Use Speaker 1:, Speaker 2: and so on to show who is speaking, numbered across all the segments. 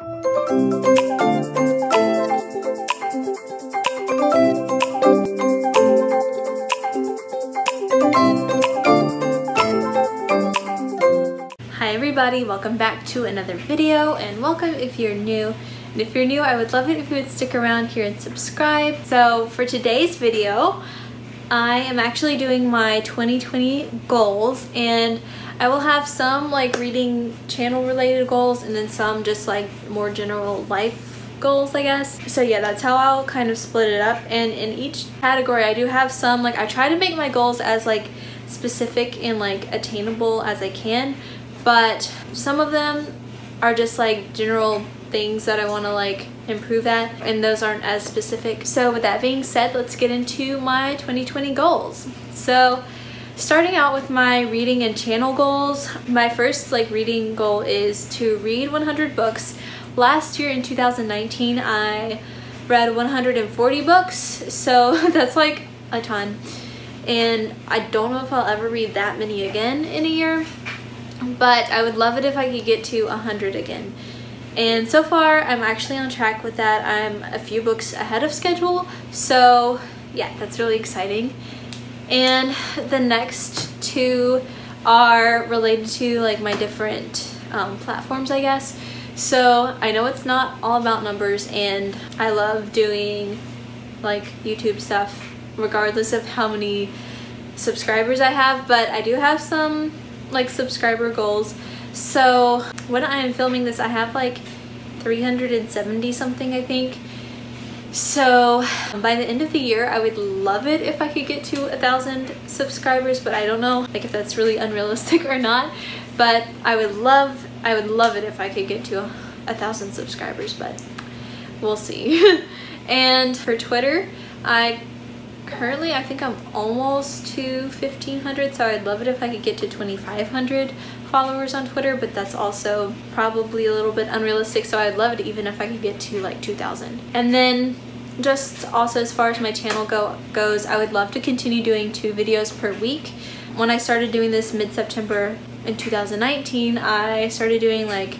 Speaker 1: Hi everybody, welcome back to another video and welcome if you're new. And if you're new, I would love it if you would stick around here and subscribe. So for today's video, I am actually doing my 2020 goals and I will have some like reading channel related goals and then some just like more general life goals I guess. So yeah, that's how I'll kind of split it up and in each category I do have some like I try to make my goals as like specific and like attainable as I can but some of them are just like general things that I want to like improve at and those aren't as specific. So with that being said, let's get into my 2020 goals. So starting out with my reading and channel goals, my first like reading goal is to read 100 books. Last year in 2019, I read 140 books, so that's like a ton. And I don't know if I'll ever read that many again in a year but I would love it if I could get to 100 again. And so far I'm actually on track with that. I'm a few books ahead of schedule so yeah that's really exciting and the next two are related to like my different um, platforms I guess so I know it's not all about numbers and I love doing like YouTube stuff regardless of how many subscribers I have, but I do have some like subscriber goals. So when I am filming this, I have like 370 something, I think. So by the end of the year, I would love it if I could get to a thousand subscribers, but I don't know like if that's really unrealistic or not. But I would love, I would love it if I could get to a, a thousand subscribers, but we'll see. and for Twitter, I currently I think I'm almost to 1500 so I'd love it if I could get to 2500 followers on Twitter but that's also probably a little bit unrealistic so I'd love it even if I could get to like 2000 and then just also as far as my channel go goes I would love to continue doing two videos per week. When I started doing this mid-September in 2019 I started doing like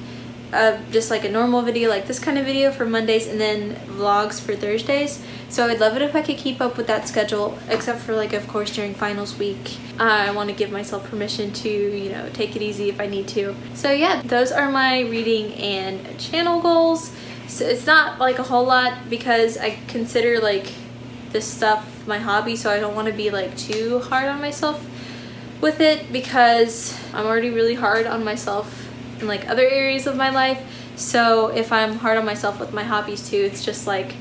Speaker 1: uh, just like a normal video like this kind of video for Mondays and then vlogs for Thursdays. So I'd love it if I could keep up with that schedule except for like of course during finals week I want to give myself permission to you know take it easy if I need to. So yeah those are my reading and channel goals. So it's not like a whole lot because I consider like this stuff my hobby so I don't want to be like too hard on myself with it because I'm already really hard on myself in like other areas of my life. So if I'm hard on myself with my hobbies too, it's just like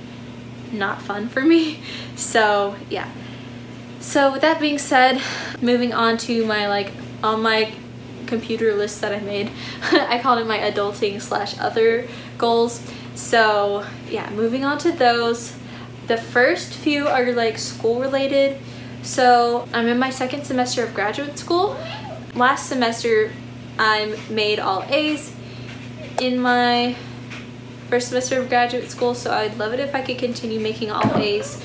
Speaker 1: not fun for me. So yeah. So with that being said, moving on to my like on my computer list that I made, I called it my adulting slash other goals. So yeah, moving on to those. The first few are like school related. So I'm in my second semester of graduate school. Last semester I made all A's in my first semester of graduate school, so I'd love it if I could continue making all A's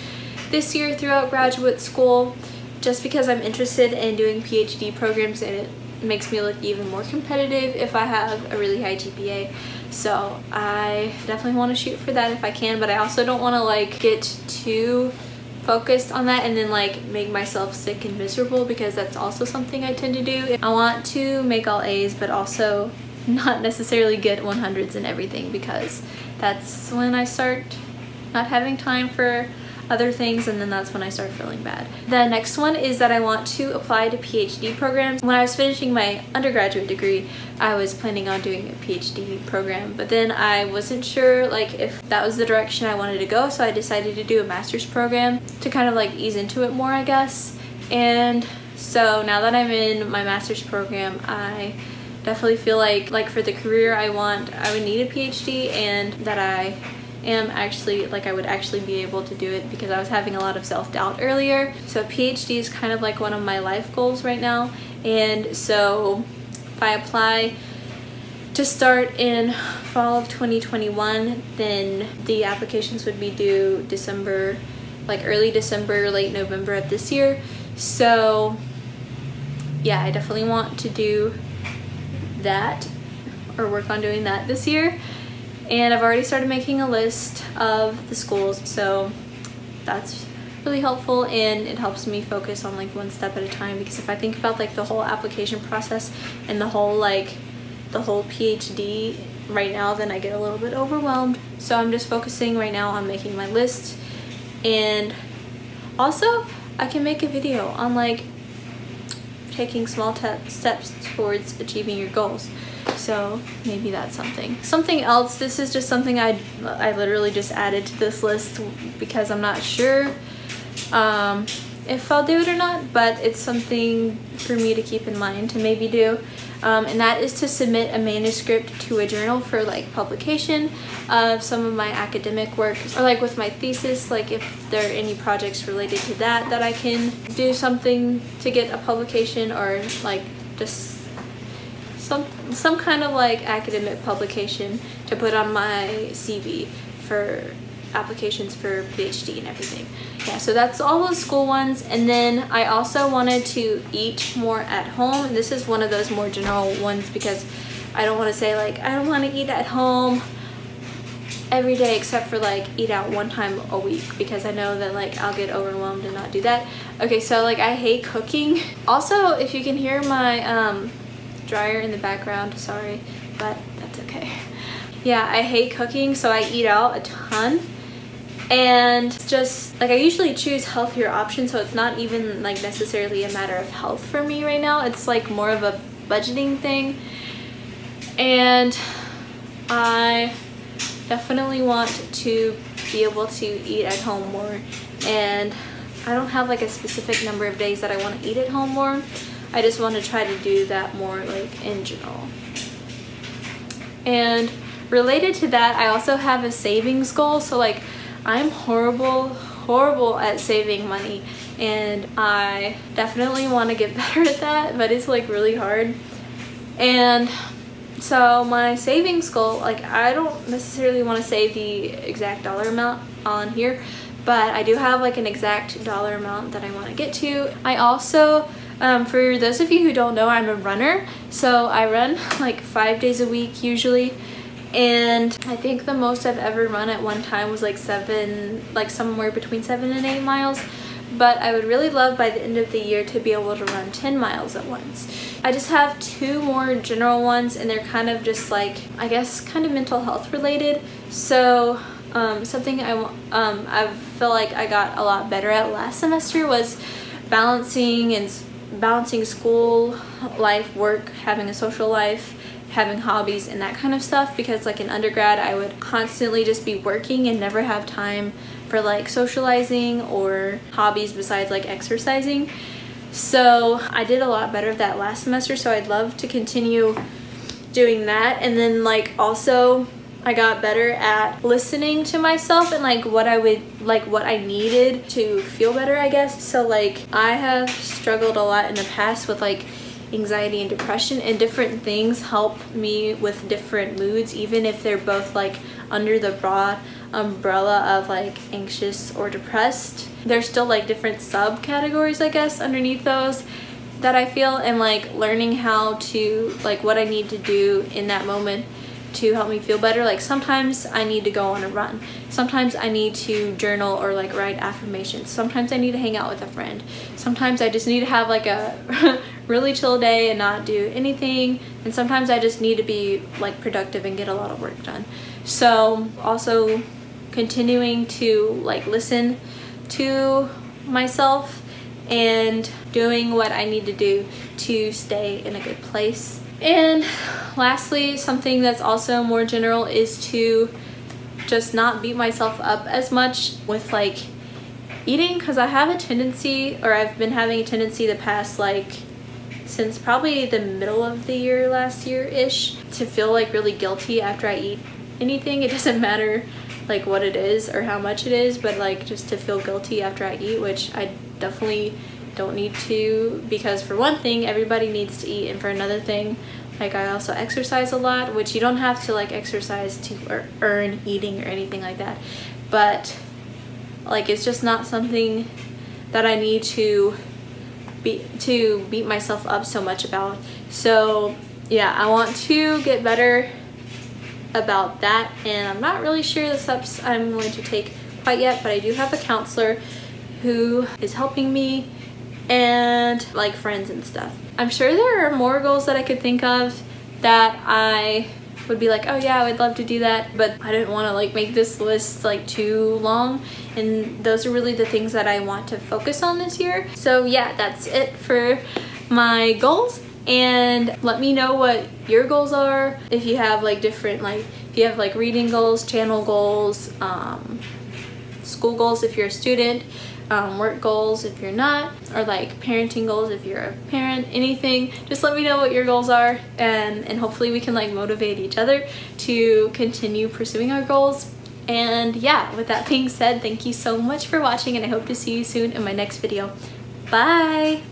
Speaker 1: this year throughout graduate school, just because I'm interested in doing PhD programs and it makes me look even more competitive if I have a really high GPA. So I definitely want to shoot for that if I can, but I also don't want to like get too focused on that and then like make myself sick and miserable because that's also something I tend to do. I want to make all A's but also not necessarily get 100s in everything because that's when I start not having time for other things and then that's when I start feeling bad. The next one is that I want to apply to PhD programs. When I was finishing my undergraduate degree, I was planning on doing a PhD program, but then I wasn't sure like if that was the direction I wanted to go, so I decided to do a master's program to kind of like ease into it more, I guess. And so now that I'm in my master's program, I definitely feel like like for the career I want, I would need a PhD and that I am actually like I would actually be able to do it because I was having a lot of self-doubt earlier. So PhD is kind of like one of my life goals right now. And so if I apply to start in fall of 2021 then the applications would be due December like early December late November of this year. So yeah I definitely want to do that or work on doing that this year And I've already started making a list of the schools, so that's really helpful and it helps me focus on like one step at a time because if I think about like the whole application process and the whole like the whole PhD right now then I get a little bit overwhelmed. So I'm just focusing right now on making my list. And also I can make a video on like taking small steps towards achieving your goals. So maybe that's something. Something else this is just something I I literally just added to this list because I'm not sure um, if I'll do it or not, but it's something for me to keep in mind to maybe do. Um, and that is to submit a manuscript to a journal for like publication of some of my academic work or like with my thesis like if there are any projects related to that that I can do something to get a publication or like just some some kind of like academic publication to put on my CV for applications for PhD and everything. Yeah, so that's all those school ones. And then I also wanted to eat more at home. And This is one of those more general ones because I don't want to say like, I don't want to eat at home every day except for like eat out one time a week because I know that like I'll get overwhelmed and not do that. Okay, so like I hate cooking. Also, if you can hear my um, dryer in the background, sorry, but that's okay. Yeah, I hate cooking, so I eat out a ton and just like I usually choose healthier options so it's not even like necessarily a matter of health for me right now. It's like more of a budgeting thing. And I definitely want to be able to eat at home more. And I don't have like a specific number of days that I want to eat at home more. I just want to try to do that more like in general. And related to that I also have a savings goal. So like I'm horrible, horrible at saving money and I definitely want to get better at that, but it's like really hard. And so my savings goal, like I don't necessarily want to say the exact dollar amount on here, but I do have like an exact dollar amount that I want to get to. I also, um, for those of you who don't know, I'm a runner. So I run like five days a week usually and I think the most I've ever run at one time was like seven, like somewhere between seven and eight miles. But I would really love by the end of the year to be able to run 10 miles at once. I just have two more general ones and they're kind of just like, I guess kind of mental health related. So um, something I, um, I feel like I got a lot better at last semester was balancing and balancing school life, work, having a social life, having hobbies and that kind of stuff because like in undergrad I would constantly just be working and never have time for like socializing or hobbies besides like exercising. So I did a lot better of that last semester so I'd love to continue doing that and then like also I got better at listening to myself and like what I would like what I needed to feel better I guess so like I have struggled a lot in the past with like anxiety and depression and different things help me with different moods even if they're both like under the broad umbrella of like anxious or depressed. There's still like different subcategories I guess underneath those that I feel and like learning how to like what I need to do in that moment to help me feel better. Like sometimes I need to go on a run. Sometimes I need to journal or like write affirmations. Sometimes I need to hang out with a friend. Sometimes I just need to have like a really chill day and not do anything. And sometimes I just need to be like productive and get a lot of work done. So also continuing to like listen to myself and doing what I need to do to stay in a good place and lastly, something that's also more general is to just not beat myself up as much with like eating because I have a tendency or I've been having a tendency the past like since probably the middle of the year last year-ish to feel like really guilty after I eat anything. It doesn't matter like what it is or how much it is but like just to feel guilty after I eat which I definitely don't need to because for one thing everybody needs to eat and for another thing like I also exercise a lot which you don't have to like exercise to earn eating or anything like that. But like it's just not something that I need to be to beat myself up so much about. So yeah I want to get better about that and I'm not really sure the steps I'm going to take quite yet but I do have a counselor who is helping me and like friends and stuff. I'm sure there are more goals that I could think of that I would be like, oh yeah, I would love to do that, but I didn't want to like make this list like too long. And those are really the things that I want to focus on this year. So yeah, that's it for my goals. And let me know what your goals are. If you have like different, like if you have like reading goals, channel goals, um, school goals if you're a student, um, work goals if you're not, or like parenting goals if you're a parent, anything. Just let me know what your goals are and, and hopefully we can like motivate each other to continue pursuing our goals. And yeah, with that being said, thank you so much for watching and I hope to see you soon in my next video. Bye!